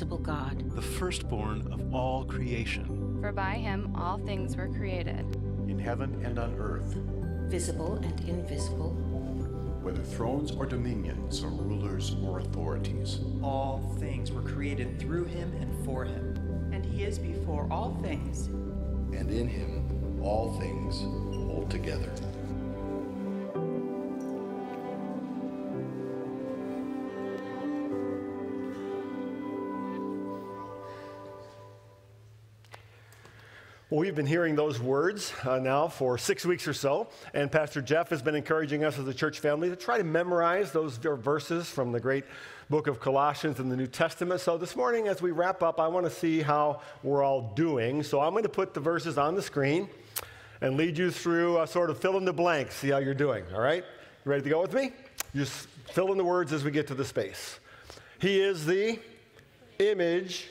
invisible God, the firstborn of all creation. For by him all things were created, in heaven and on earth, visible and invisible, whether thrones or dominions or rulers or authorities. All things were created through him and for him. And he is before all things. And in him all things hold together. Well, we've been hearing those words uh, now for six weeks or so, and Pastor Jeff has been encouraging us as a church family to try to memorize those verses from the great book of Colossians in the New Testament. So this morning, as we wrap up, I want to see how we're all doing. So I'm going to put the verses on the screen and lead you through a sort of fill in the blanks, see how you're doing, all right? You ready to go with me? Just fill in the words as we get to the space. He is the image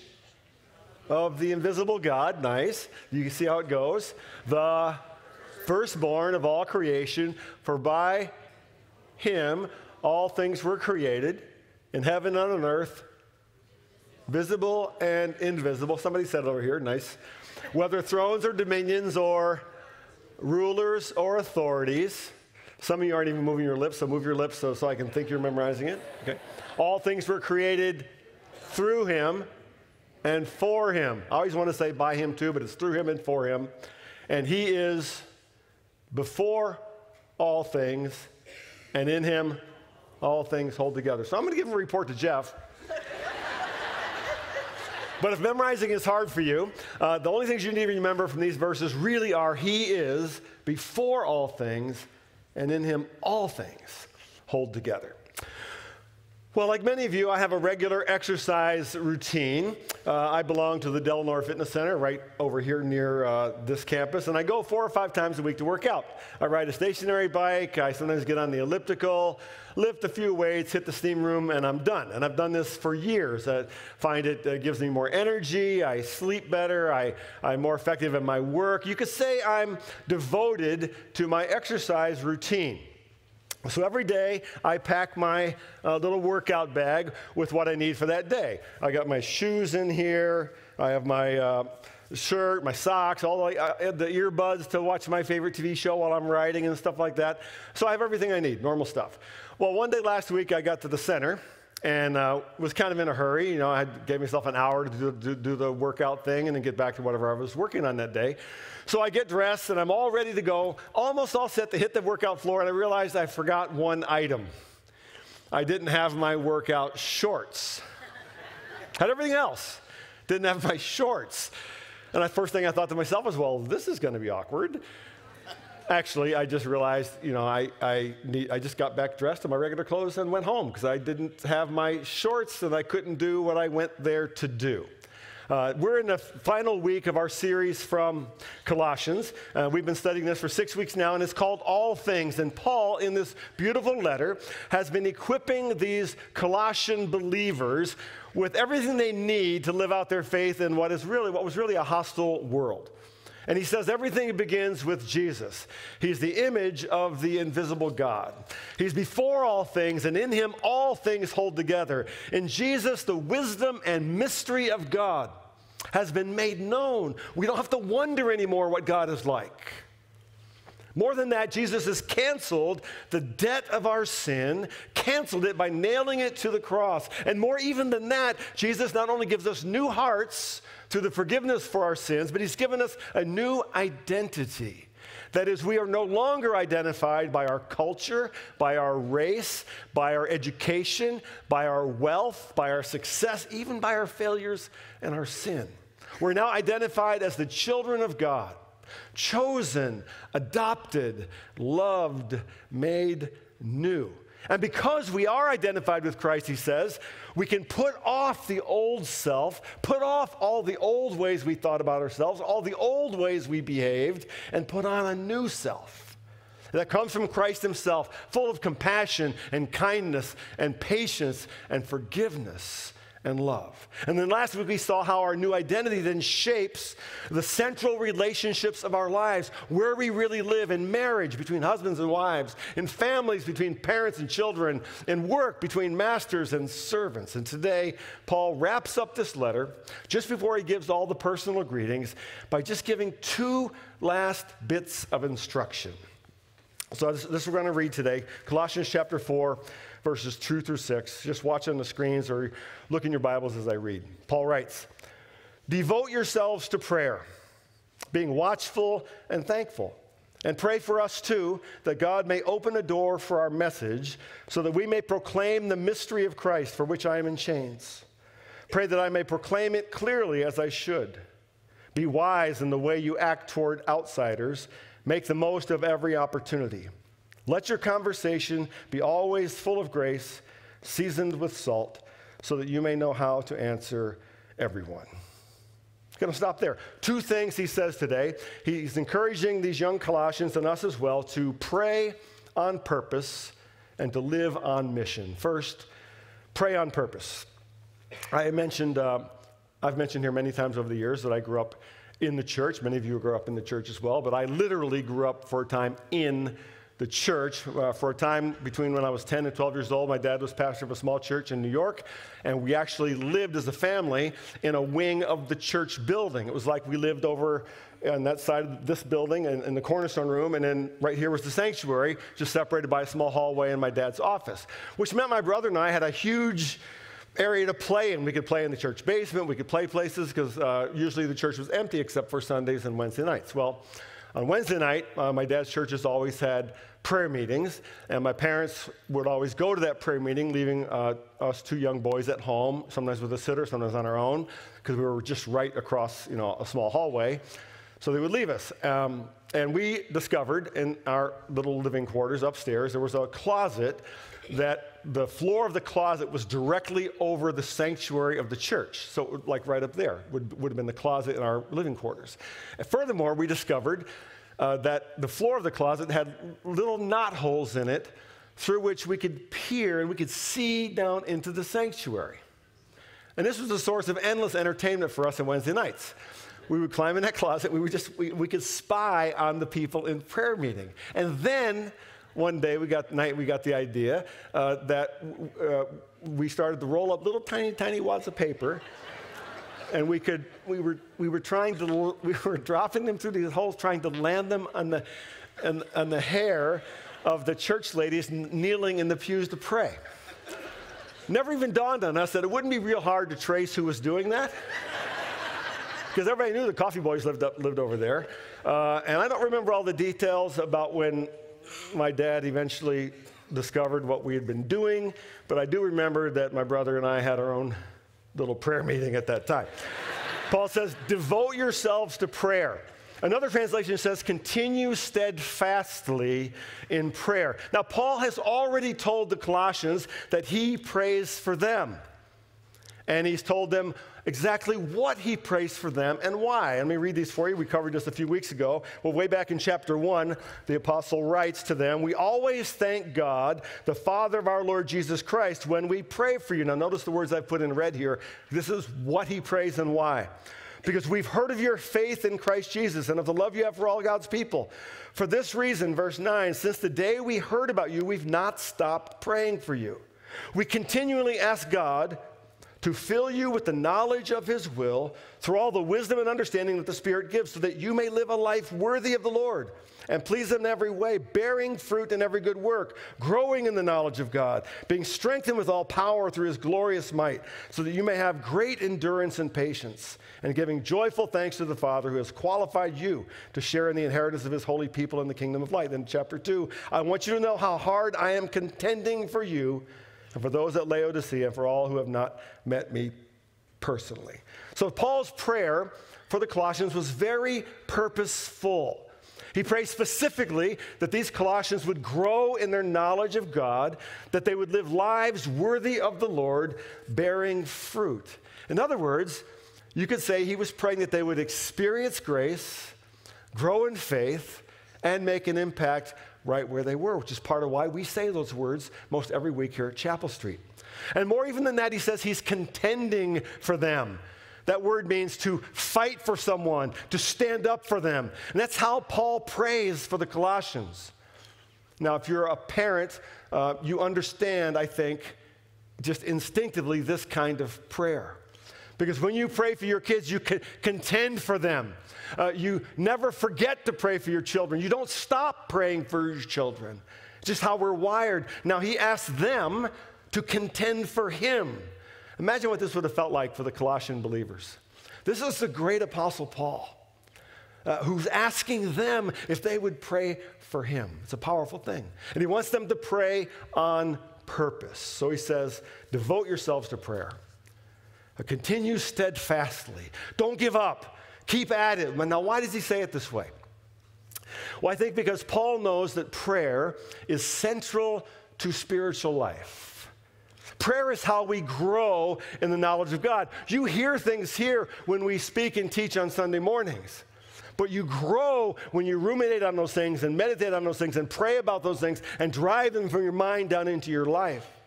of the invisible God. Nice. You can see how it goes. The firstborn of all creation, for by him all things were created in heaven and on earth, visible and invisible. Somebody said it over here. Nice. Whether thrones or dominions or rulers or authorities. Some of you aren't even moving your lips, so move your lips so, so I can think you're memorizing it. Okay. All things were created through him and for him. I always want to say by him too, but it's through him and for him. And he is before all things, and in him all things hold together. So I'm going to give a report to Jeff. but if memorizing is hard for you, uh, the only things you need to remember from these verses really are He is before all things, and in Him all things hold together. Well, like many of you, I have a regular exercise routine. Uh, I belong to the Delnor Fitness Center right over here near uh, this campus, and I go four or five times a week to work out. I ride a stationary bike, I sometimes get on the elliptical, lift a few weights, hit the steam room, and I'm done. And I've done this for years. I find it uh, gives me more energy, I sleep better, I, I'm more effective at my work. You could say I'm devoted to my exercise routine. So every day I pack my uh, little workout bag with what I need for that day. I got my shoes in here, I have my uh, shirt, my socks, all the, uh, the earbuds to watch my favorite TV show while I'm riding and stuff like that. So I have everything I need, normal stuff. Well, one day last week I got to the center and uh, was kind of in a hurry. You know, I gave myself an hour to do, do, do, the workout thing and then get back to whatever I was working on that day. So I get dressed and I'm all ready to go, almost all set to hit the workout floor, and I realized I forgot one item. I didn't have my workout shorts. Had everything else, didn't have my shorts. And the first thing I thought to myself was, well, this is going to be awkward. Actually, I just realized, you know, I, I, need, I just got back dressed in my regular clothes and went home because I didn't have my shorts and I couldn't do what I went there to do. Uh, we're in the final week of our series from Colossians. Uh, we've been studying this for six weeks now, and it's called All Things. And Paul, in this beautiful letter, has been equipping these Colossian believers with everything they need to live out their faith in what is really what was really a hostile world. And he says everything begins with Jesus. He's the image of the invisible God. He's before all things, and in him all things hold together. In Jesus, the wisdom and mystery of God has been made known. We don't have to wonder anymore what God is like. More than that, Jesus has canceled the debt of our sin, canceled it by nailing it to the cross. And more even than that, Jesus not only gives us new hearts through the forgiveness for our sins, but he's given us a new identity. That is, we are no longer identified by our culture, by our race, by our education, by our wealth, by our success, even by our failures and our sin. We're now identified as the children of God, chosen, adopted, loved, made new. And because we are identified with Christ, he says, we can put off the old self, put off all the old ways we thought about ourselves, all the old ways we behaved, and put on a new self that comes from Christ himself, full of compassion and kindness and patience and forgiveness and love. And then last week we saw how our new identity then shapes the central relationships of our lives, where we really live in marriage between husbands and wives, in families between parents and children, in work between masters and servants. And today, Paul wraps up this letter just before he gives all the personal greetings by just giving two last bits of instruction. So, this, this we're going to read today Colossians chapter 4 verses 2 through 6. Just watch on the screens or look in your Bibles as I read. Paul writes Devote yourselves to prayer, being watchful and thankful. And pray for us too, that God may open a door for our message, so that we may proclaim the mystery of Christ for which I am in chains. Pray that I may proclaim it clearly as I should. Be wise in the way you act toward outsiders. Make the most of every opportunity. Let your conversation be always full of grace, seasoned with salt, so that you may know how to answer everyone. Going to stop there. Two things he says today. He's encouraging these young Colossians and us as well to pray on purpose and to live on mission. First, pray on purpose. I mentioned, uh, I've mentioned here many times over the years that I grew up in the church. Many of you grew up in the church as well, but I literally grew up for a time in the church uh, for a time between when I was 10 and 12 years old. My dad was pastor of a small church in New York, and we actually lived as a family in a wing of the church building. It was like we lived over on that side of this building in, in the cornerstone room, and then right here was the sanctuary, just separated by a small hallway in my dad's office, which meant my brother and I had a huge area to play in. We could play in the church basement, we could play places because uh, usually the church was empty except for Sundays and Wednesday nights. Well, on Wednesday night, uh, my dad's church has always had prayer meetings, and my parents would always go to that prayer meeting, leaving uh, us two young boys at home, sometimes with a sitter, sometimes on our own, because we were just right across, you know, a small hallway. So they would leave us. Um, and we discovered in our little living quarters upstairs, there was a closet that the floor of the closet was directly over the sanctuary of the church. So, like right up there would, would have been the closet in our living quarters. And furthermore, we discovered uh, that the floor of the closet had little knot holes in it through which we could peer and we could see down into the sanctuary. And this was a source of endless entertainment for us on Wednesday nights. We would climb in that closet, we would just, we, we could spy on the people in prayer meeting. And then one day we got night we got the idea uh, that uh, we started to roll up little tiny tiny wads of paper. And we could we were we were trying to we were dropping them through these holes trying to land them on the on, on the hair of the church ladies kneeling in the pews to pray. Never even dawned on us that it wouldn't be real hard to trace who was doing that because everybody knew the Coffey boys lived up, lived over there. Uh, and i don't remember all the details about when my dad eventually discovered what we had been doing but i do remember that my brother and i had our own little prayer meeting at that time. Paul says, devote yourselves to prayer. Another translation says, continue steadfastly in prayer. Now, Paul has already told the Colossians that he prays for them. And he's told them exactly what he prays for them and why. Let me read these for you. We covered this a few weeks ago. Well, way back in chapter 1, the apostle writes to them, We always thank God, the Father of our Lord Jesus Christ, when we pray for you. Now, notice the words I've put in red here. This is what he prays and why. Because we've heard of your faith in Christ Jesus and of the love you have for all God's people. For this reason, verse 9, since the day we heard about you, we've not stopped praying for you. We continually ask God to fill you with the knowledge of his will through all the wisdom and understanding that the Spirit gives, so that you may live a life worthy of the Lord and please him in every way, bearing fruit in every good work, growing in the knowledge of God, being strengthened with all power through his glorious might, so that you may have great endurance and patience, and giving joyful thanks to the Father who has qualified you to share in the inheritance of his holy people in the kingdom of light. Then, chapter 2, I want you to know how hard I am contending for you and for those at Laodicea, and for all who have not met me personally. So, Paul's prayer for the Colossians was very purposeful. He prayed specifically that these Colossians would grow in their knowledge of God, that they would live lives worthy of the Lord, bearing fruit. In other words, you could say he was praying that they would experience grace, grow in faith, and make an impact right where they were, which is part of why we say those words most every week here at Chapelstreet. And more even than that, he says he's contending for them. That word means to fight for someone, to stand up for them. And that's how Paul prays for the Colossians. Now, if you're a parent, uh, you understand, I think, just instinctively this kind of prayer. Because when you pray for your kids, you can contend for them. Uh, you never forget to pray for your children. You don't stop praying for your children. It's just how we're wired. Now, he asked them to contend for him. Imagine what this would have felt like for the Colossian believers. This is the great apostle Paul. Uh, who's asking them if they would pray for him. It's a powerful thing. And he wants them to pray on purpose. So he says, devote yourselves to prayer. Continue steadfastly. Don't give up. Keep at it. Now, why does he say it this way? Well, I think because Paul knows that prayer is central to spiritual life. Prayer is how we grow in the knowledge of God. You hear things here when we speak and teach on Sunday mornings. But you grow when you ruminate on those things and meditate on those things and pray about those things and drive them from your mind down into your life.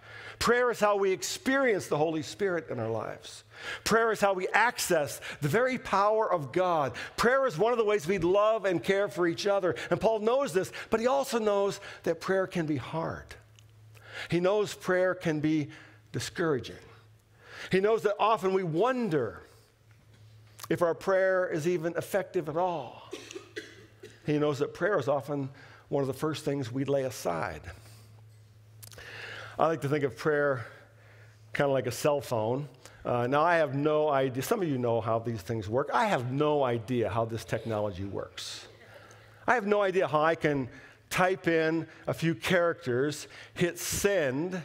Prayer is how we experience the Holy Spirit in our lives. Prayer is how we access the very power of God. Prayer is one of the ways we love and care for each other. And Paul knows this, but he also knows that prayer can be hard. He knows prayer can be discouraging. He knows that often we wonder if our prayer is even effective at all. He knows that prayer is often one of the first things we lay aside. I like to think of prayer kind of like a cell phone. Uh, now, I have no idea. Some of you know how these things work. I have no idea how this technology works. I have no idea how I can type in a few characters, hit send,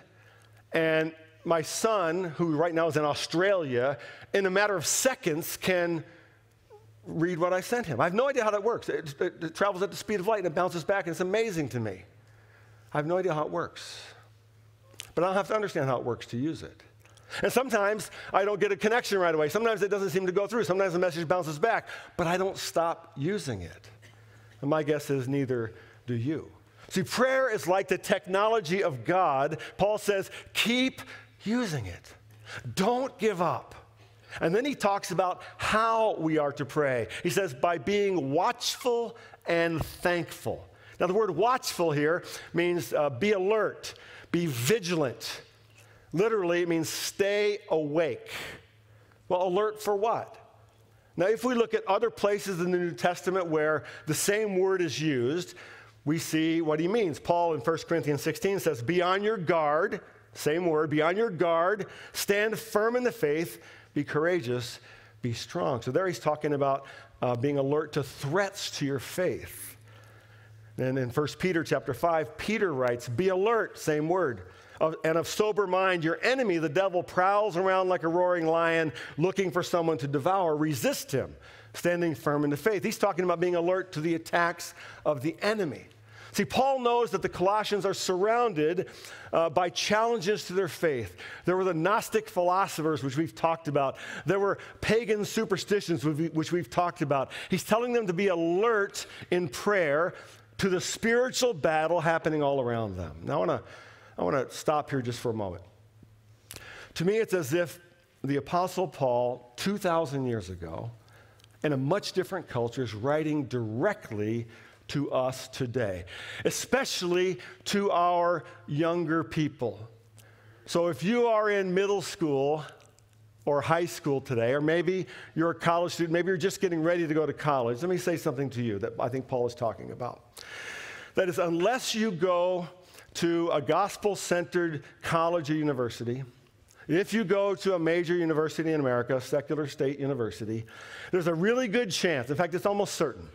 and my son, who right now is in Australia, in a matter of seconds can read what I sent him. I have no idea how that works. It, it, it, travels at the speed of light and it bounces back, and it's amazing to me. I have no idea how it works. But I don't have to understand how it works to use it. And sometimes I don't get a connection right away. Sometimes it doesn't seem to go through. Sometimes the message bounces back, but I don't stop using it. And my guess is neither do you. See, prayer is like the technology of God. Paul says, keep using it. Don't give up. And then he talks about how we are to pray. He says, by being watchful and thankful. Now, the word watchful here means uh, be alert, be vigilant. Literally, it means stay awake. Well, alert for what? Now, if we look at other places in the New Testament where the same word is used, we see what he means. Paul in 1 Corinthians 16 says, Be on your guard, same word, be on your guard, stand firm in the faith, be courageous, be strong. So there he's talking about uh, being alert to threats to your faith. And in 1 Peter chapter 5, Peter writes, Be alert, same word and of sober mind. Your enemy, the devil, prowls around like a roaring lion looking for someone to devour. Resist him, standing firm in the faith. He's talking about being alert to the attacks of the enemy. See, Paul knows that the Colossians are surrounded uh, by challenges to their faith. There were the Gnostic philosophers, which we've talked about. There were pagan superstitions, which we've talked about. He's telling them to be alert in prayer to the spiritual battle happening all around them. Now, I want to I want to stop here just for a moment. To me, it's as if the Apostle Paul, 2,000 years ago, in a much different culture, is writing directly to us today, especially to our younger people. So if you are in middle school or high school today, or maybe you're a college student, maybe you're just getting ready to go to college, let me say something to you that I think Paul is talking about. That is, unless you go to a gospel centered college or university, if you go to a major university in America, secular state university, there's a really good chance, in fact, it's almost certain,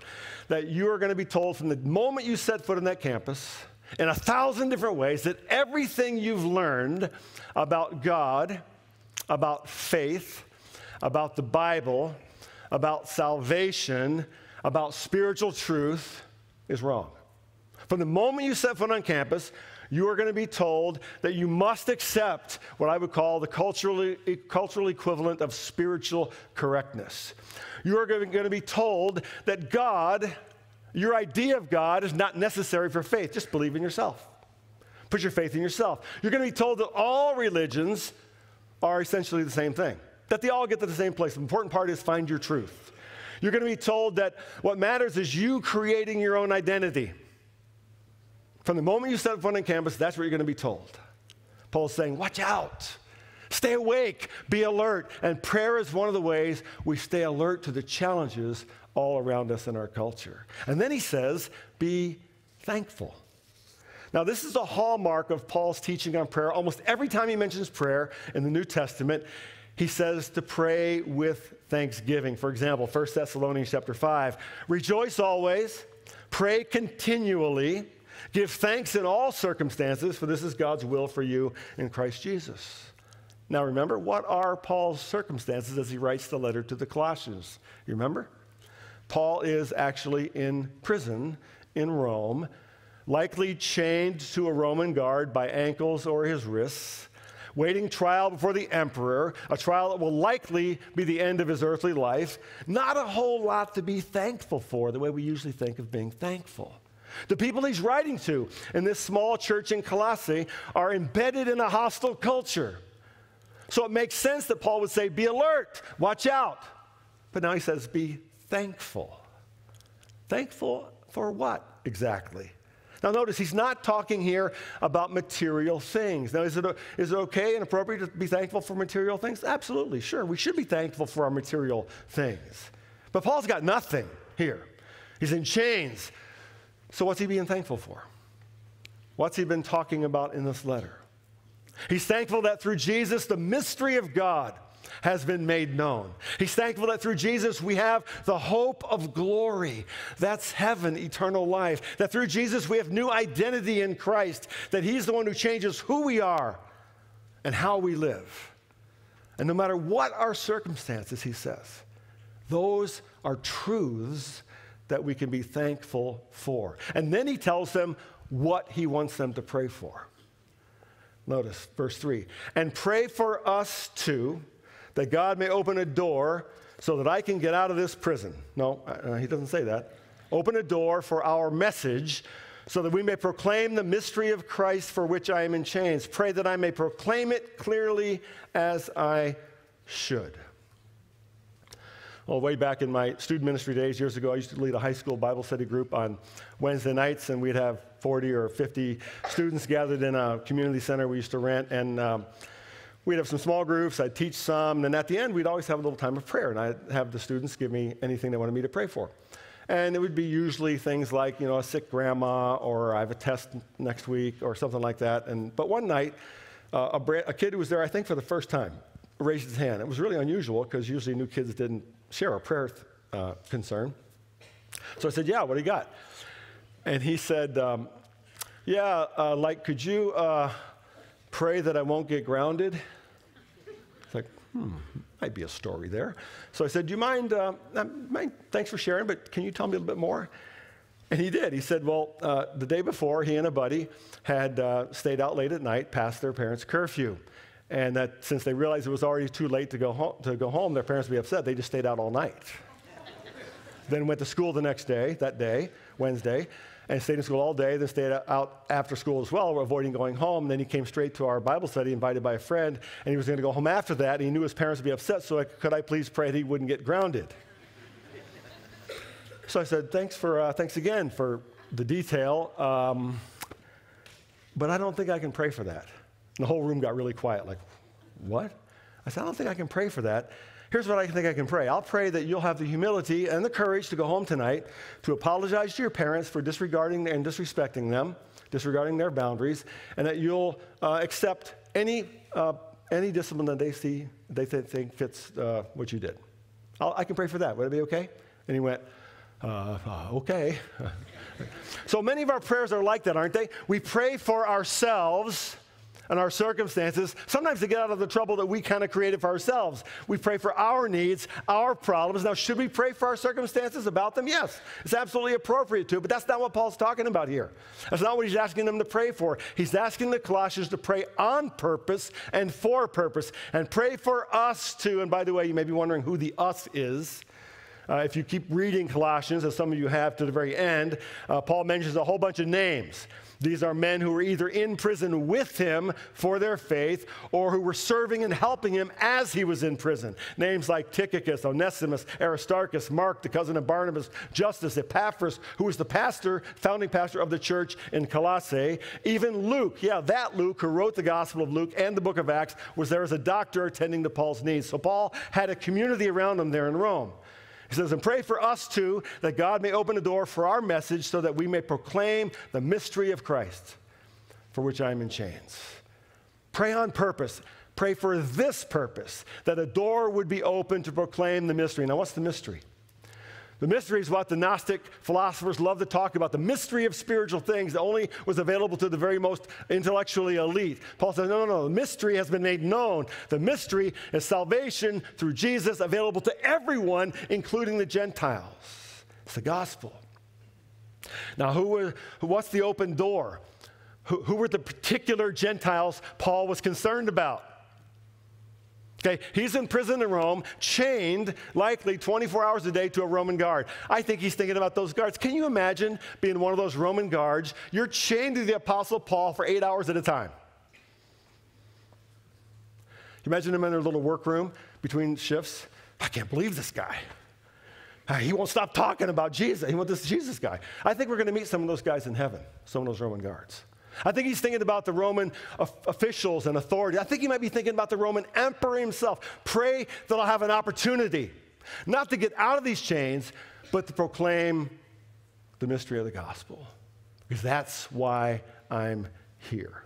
that you are going to be told from the moment you set foot on that campus, in a thousand different ways, that everything you've learned about God, about faith, about the Bible, about salvation, about spiritual truth is wrong. From the moment you set foot on campus, you are going to be told that you must accept what I would call the culturally, cultural equivalent of spiritual correctness. You are going to be told that God, your idea of God, is not necessary for faith. Just believe in yourself. Put your faith in yourself. You're going to be told that all religions are essentially the same thing, that they all get to the same place. The important part is find your truth. You're going to be told that what matters is you creating your own identity. From the moment you step foot on campus, that's what you're going to be told. Paul's saying, watch out. Stay awake, be alert. And prayer is one of the ways we stay alert to the challenges all around us in our culture. And then he says, be thankful. Now, this is a hallmark of Paul's teaching on prayer. Almost every time he mentions prayer in the New Testament, he says to pray with thanksgiving. For example, 1 Thessalonians chapter 5, rejoice always, pray continually, give thanks in all circumstances, for this is God's will for you in Christ Jesus. Now remember, what are Paul's circumstances as he writes the letter to the Colossians? You remember? Paul is actually in prison in Rome, likely chained to a Roman guard by ankles or his wrists waiting trial before the emperor, a trial that will likely be the end of his earthly life. Not a whole lot to be thankful for, the way we usually think of being thankful. The people he's writing to in this small church in Colossae are embedded in a hostile culture. So it makes sense that Paul would say, Be alert, watch out. But now he says, Be thankful. Thankful for what exactly? Now, notice he's not talking here about material things. Now, is it, is it okay and appropriate to be thankful for material things? Absolutely, sure. We should be thankful for our material things. But Paul's got nothing here. He's in chains. So, what's he being thankful for? What's he been talking about in this letter? He's thankful that through Jesus, the mystery of God has been made known. He's thankful that through Jesus we have the hope of glory. That's heaven, eternal life. That through Jesus we have new identity in Christ, that He's the one who changes who we are and how we live. And no matter what our circumstances, He says, those are truths that we can be thankful for. And then He tells them what He wants them to pray for. Notice verse 3 and pray for us too that God may open a door so that I can get out of this prison. No, uh, he doesn't say that. Open a door for our message so that we may proclaim the mystery of Christ for which I am in chains. Pray that I may proclaim it clearly as I should. Well, way back in my student ministry days years ago, I used to lead a high school Bible study group on Wednesday nights, and we'd have 40 or 50 students gathered in a community center we used to rent. And um, we'd have some small groups, I'd teach some, and then at the end, we'd always have a little time of prayer, and I'd have the students give me anything they wanted me to pray for. And it would be usually things like, you know, a sick grandma, or I have a test next week, or something like that. And, but one night, uh, a, a kid who was there, I think, for the first time, raised his hand. It was really unusual because usually new kids didn't share a prayer uh, concern. So I said, Yeah, what do you got? And he said, um, Yeah, uh, like, could you uh, pray that I won't get grounded? It's like, hmm, might be a story there. So I said, Do you mind, uh, mind? Thanks for sharing, but can you tell me a little bit more? And he did. He said, Well, uh, the day before, he and a buddy had uh, stayed out late at night past their parents' curfew. And that since they realized it was already too late to go, to go home, their parents would be upset. They just stayed out all night. then went to school the next day, that day, Wednesday, and stayed in school all day, then stayed out after school as well, avoiding going home. Then he came straight to our Bible study, invited by a friend, and he was going to go home after that. And he knew his parents would be upset, so I, could I please pray that he wouldn't get grounded? so I said, thanks, for, uh, thanks again for the detail, um, but I don't think I can pray for that. And the whole room got really quiet, like, what? I said, I don't think I can pray for that. Here's what I think I can pray. I'll pray that you'll have the humility and the courage to go home tonight to apologize to your parents for disregarding and disrespecting them, disregarding their boundaries, and that you'll uh, accept any, uh, any discipline that they see, they th- think fits uh, what you did. I'll, i can pray for that. Would it be okay? And he went, uh, okay. so many of our prayers are like that, aren't they? We pray for ourselves and our circumstances, sometimes to get out of the trouble that we kind of created for ourselves. We pray for our needs, our problems. Now, should we pray for our circumstances about them? Yes, it's absolutely appropriate to, but that's not what Paul's talking about here. That's not what he's asking them to pray for. He's asking the Colossians to pray on purpose and for purpose, and pray for us too. And by the way, you may be wondering who the us is. Uh, if you keep reading Colossians, as some of you have to the very end, uh, Paul mentions a whole bunch of names. These are men who were either in prison with him for their faith or who were serving and helping him as he was in prison. Names like Tychicus, Onesimus, Aristarchus, Mark, the cousin of Barnabas, Justus, Epaphras, who was the pastor, founding pastor of the church in Colossae. Even Luke, yeah, that Luke who wrote the Gospel of Luke and the book of Acts, was there as a doctor attending to Paul's needs. So Paul had a community around him there in Rome. He says, and pray for us too, that God may open the door for our message so that we may proclaim the mystery of Christ, for which I am in chains. Pray on purpose. Pray for this purpose, that a door would be open to proclaim the mystery. Now, what's the mystery? The mystery is what the Gnostic philosophers love to talk about the mystery of spiritual things that only was available to the very most intellectually elite. Paul says, no, no, no, the mystery has been made known. The mystery is salvation through Jesus available to everyone, including the Gentiles. It's the gospel. Now, who were, what's the open door? Who, who were the particular Gentiles Paul was concerned about? Okay, he's in prison in Rome, chained likely 24 hours a day to a Roman guard. I think he's thinking about those guards. Can you imagine being one of those Roman guards? You're chained to the Apostle Paul for eight hours at a time. You imagine him in their little workroom between shifts. I can't believe this guy. Uh, He won't stop talking about Jesus. He wants this Jesus guy. I think we're going to meet some of those guys in heaven, some of those Roman guards. I think he's thinking about the Roman officials and authority. I think he might be thinking about the Roman emperor himself. Pray that I'll have an opportunity, not to get out of these chains, but to proclaim the mystery of the gospel. Because that's why I'm here.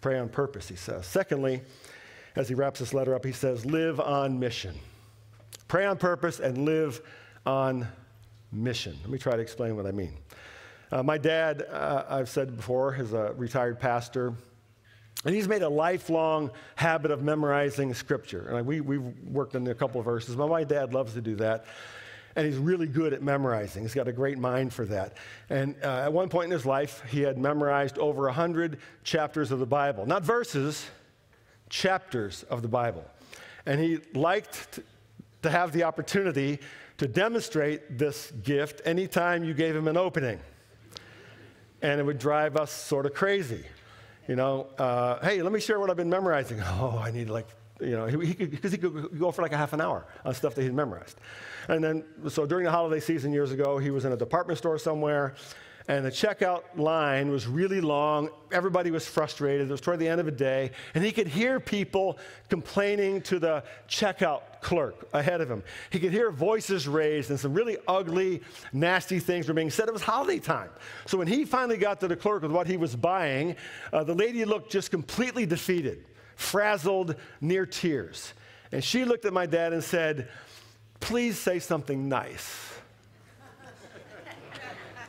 Pray on purpose, he says. Secondly, as he wraps this letter up, he says, live on mission. Pray on purpose and live on mission. Let me try to explain what I mean. Uh, my dad, uh, I've said before, is a retired pastor. And he's made a lifelong habit of memorizing scripture. And we, we've worked on a couple of verses, but my dad loves to do that. And he's really good at memorizing. He's got a great mind for that. And uh, at one point in his life, he had memorized over 100 chapters of the Bible. Not verses, chapters of the Bible. And he liked to, to have the opportunity to demonstrate this gift anytime you gave him an opening and it would drive us sort of crazy. You know, uh, hey, let me share what I've been memorizing. Oh, I need like, you know, because he, could, 'cause he could go for like a half an hour on stuff that he'd memorized. And then, so during the holiday season years ago, he was in a department store somewhere, and the checkout line was really long. Everybody was frustrated. It was toward the end of the day, and he could hear people complaining to the checkout clerk ahead of him. He could hear voices raised, and some really ugly, nasty things were being said. It was holiday time. So when he finally got to the clerk with what he was buying, uh, the lady looked just completely defeated, frazzled, near tears. And she looked at my dad and said, Please say something nice.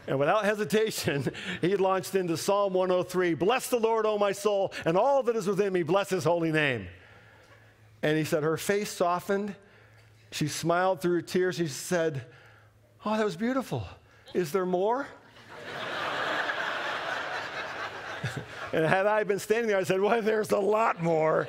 And without hesitation, he launched into Psalm 103 Bless the Lord, O my soul, and all that is within me, bless his holy name. And he said, Her face softened. She smiled through her tears. She said, Oh, that was beautiful. Is there more? and had I been standing there, I said, Well, there's a lot more.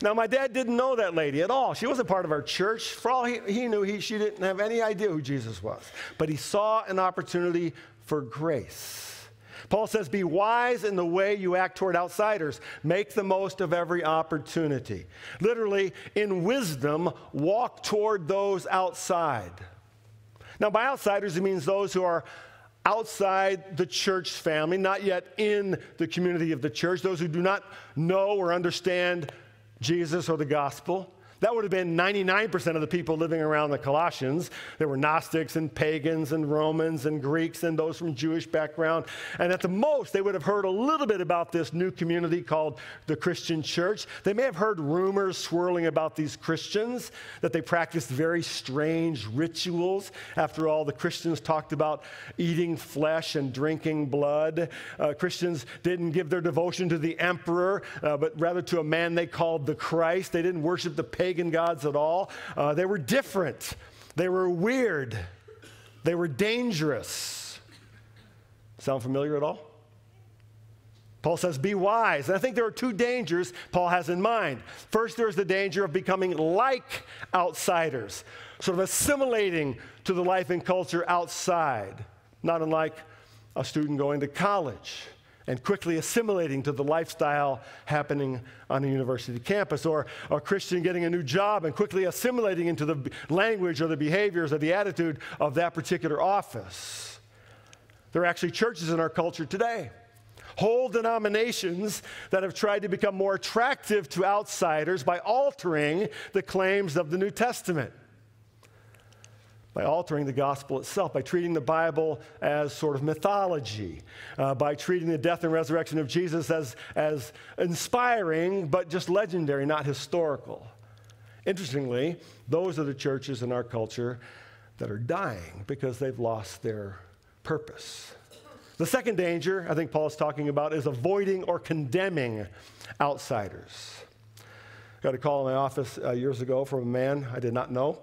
Now, my dad didn't know that lady at all. She wasn't part of our church. For all he, he knew, he, she didn't have any idea who Jesus was. But he saw an opportunity for grace. Paul says, Be wise in the way you act toward outsiders. Make the most of every opportunity. Literally, in wisdom, walk toward those outside. Now, by outsiders, he means those who are outside the church family, not yet in the community of the church, those who do not know or understand Jesus or the gospel. That would have been 99% of the people living around the Colossians. There were Gnostics and pagans and Romans and Greeks and those from Jewish background. And at the most, they would have heard a little bit about this new community called the Christian church. They may have heard rumors swirling about these Christians, that they practiced very strange rituals. After all, the Christians talked about eating flesh and drinking blood. Uh, Christians didn't give their devotion to the emperor, uh, but rather to a man they called the Christ. They didn't worship the gods at all. Uh, they were different, they were weird, they were dangerous. Sound familiar at all? Paul says, be wise. And I think there are two dangers Paul has in mind. First, there's the danger of becoming like outsiders, sort of assimilating to the life and culture outside, not unlike a student going to college and quickly assimilating to the lifestyle happening on a university campus, or a Christian getting a new job and quickly assimilating into the language or the behaviors or the attitude of that particular office. There are actually churches in our culture today whole denominations that have tried to become more attractive to outsiders by altering the claims of the New Testament by altering the gospel itself, by treating the Bible as sort of mythology, uh, by treating the death and resurrection of Jesus as, as inspiring, but just legendary, not historical. Interestingly, those are the churches in our culture that are dying because they've lost their purpose. The second danger I think Paul is talking about is avoiding or condemning outsiders. Got a call in my office uh, years ago from a man I did not know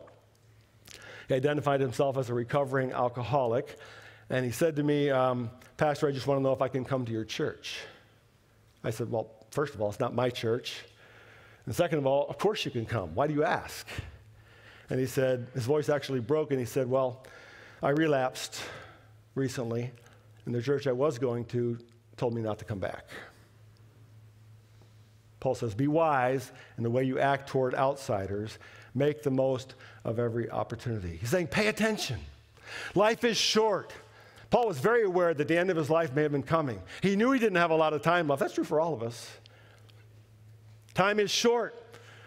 he identified himself as a recovering alcoholic. And he said to me, um, Pastor, I just want to know if I can come to your church. I said, Well, first of all, it's not my church. And second of all, of course you can come. Why do you ask? And he said, his voice actually broke, and he said, Well, I relapsed recently, and the church I was going to told me not to come back. Paul says, Be wise in the way you act toward outsiders make the most of every opportunity. He's saying, pay attention. Life is short. Paul was very aware that the end of his life may have been coming. He knew he didn't have a lot of time left. That's true for all of us. Time is short.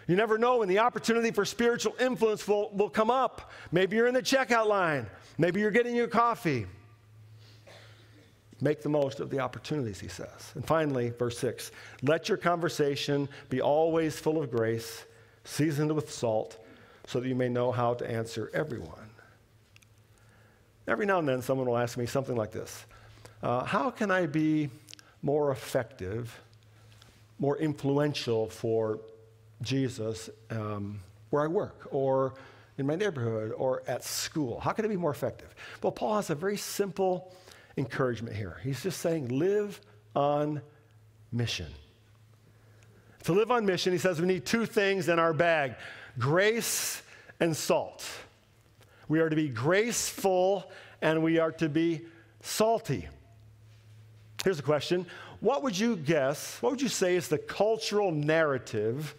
You never know when the opportunity for spiritual influence will, will come up. Maybe you're in the checkout line. Maybe you're getting your coffee. Make the most of the opportunities, he says. And finally, verse 6 let your conversation be always full of grace, seasoned with salt, so that you may know how to answer everyone. Every now and then, someone will ask me something like this uh, How can I be more effective, more influential for Jesus um, where I work or in my neighborhood or at school? How can I be more effective? Well, Paul has a very simple encouragement here. He's just saying, live on mission. To live on mission, he says we need two things in our bag grace and salt. We are to be graceful and we are to be salty. Here's a question What would you guess, what would you say is the cultural narrative?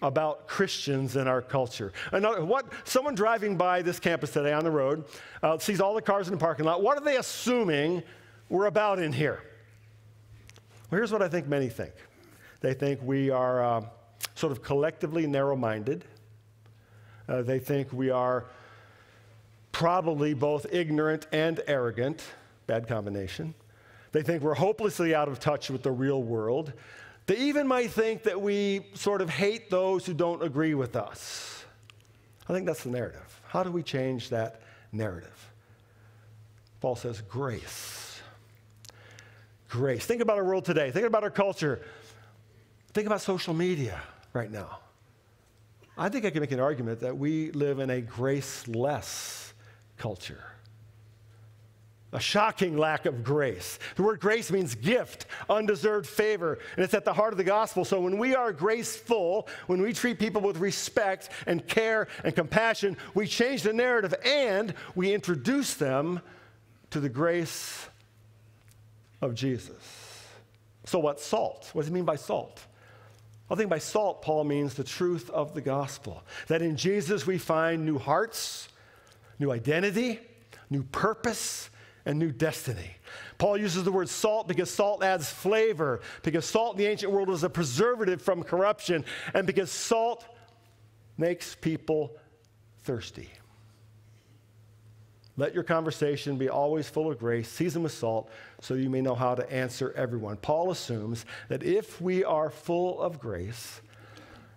about Christians in our culture. Another, what someone driving by this campus today on the road uh, sees all the cars in the parking lot. What are they assuming we're about in here? Well, here's what I think many think. They think we are uh, sort of collectively narrow minded. Uh, they think we are probably both ignorant and arrogant. Bad combination. They think we're hopelessly out of touch with the real world. They even might think that we sort of hate those who don't agree with us. I think that's the narrative. How do we change that narrative? Paul says, grace. Grace. Think about our world today. Think about our culture. Think about social media right now. I think I can make an argument that we live in a graceless culture. A shocking lack of grace. The word grace means gift, undeserved favor, and it's at the heart of the gospel. So when we are graceful, when we treat people with respect and care and compassion, we change the narrative and we introduce them to the grace of Jesus. So, what salt? What does he mean by salt? I think by salt, Paul means the truth of the gospel. That in Jesus we find new hearts, new identity, new purpose, and new destiny. Paul uses the word salt because salt adds flavor, because salt in the ancient world was a preservative from corruption, and because salt makes people thirsty. Let your conversation be always full of grace, seasoned with salt, so you may know how to answer everyone. Paul assumes that if we are full of grace,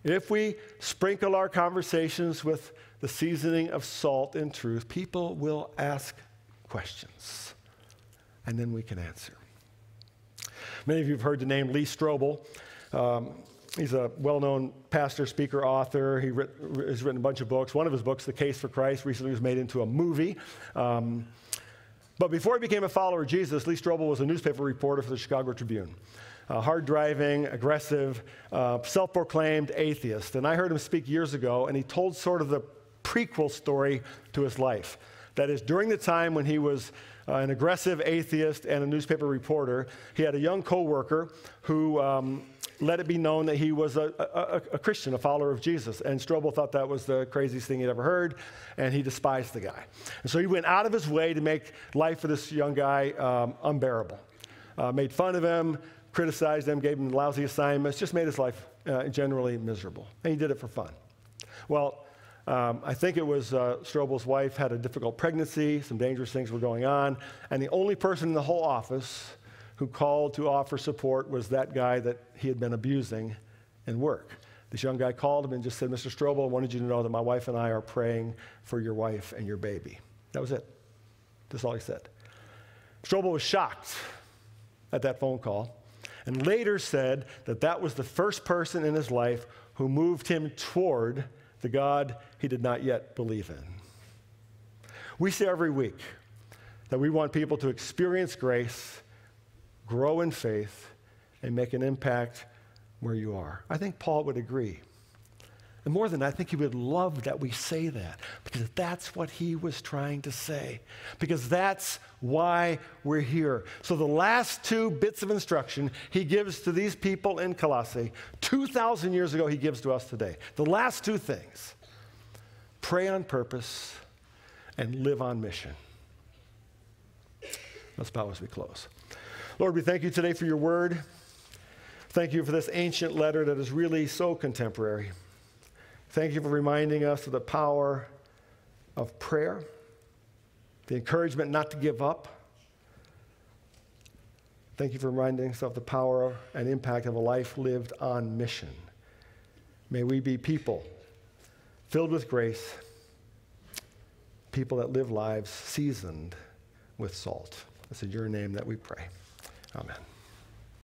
if we sprinkle our conversations with the seasoning of salt and truth, people will ask questions, and then we can answer. Many of you have heard the name Lee Strobel. Um, He's a well known pastor, speaker, author. He writ- has written a bunch of books. One of his books, The Case for Christ, recently was made into a movie. Um, but before he became a follower of Jesus, Lee Strobel was a newspaper reporter for the Chicago Tribune. hard driving, aggressive, uh, self proclaimed atheist. And I heard him speak years ago, and he told sort of the prequel story to his life. That is, during the time when he was uh, an aggressive atheist and a newspaper reporter, he had a young coworker who um, let it be known that he was a, a, a, Christian, a follower of Jesus. And Strobel thought that was the craziest thing he'd ever heard, and he despised the guy. And so he went out of his way to make life for this young guy um, unbearable. Uh, made fun of him, criticized him, gave him lousy assignments, just made his life uh, generally miserable. And he did it for fun. Well, um, I think it was uh, Strobel's wife had a difficult pregnancy, some dangerous things were going on, and the only person in the whole office who called to offer support was that guy that he had been abusing in work. This young guy called him and just said, Mr. Strobel, I wanted you to know that my wife and I are praying for your wife and your baby. That was it. That's all he said. Strobel was shocked at that phone call and later said that that was the first person in his life who moved him toward the God he did not yet believe in. We say every week that we want people to experience grace, grow in faith, and make an impact where you are. I think Paul would agree. And more than that, I think he would love that we say that because that's what he was trying to say. Because that's why we're here. So, the last two bits of instruction he gives to these people in Colossae, 2,000 years ago, he gives to us today. The last two things pray on purpose and live on mission. Let's bow as we close. Lord, we thank you today for your word. Thank you for this ancient letter that is really so contemporary. Thank you for reminding us of the power of prayer, the encouragement not to give up. Thank you for reminding us of the power and impact of a life lived on mission. May we be people filled with grace, people that live lives seasoned with salt. It's in your name that we pray. Amen.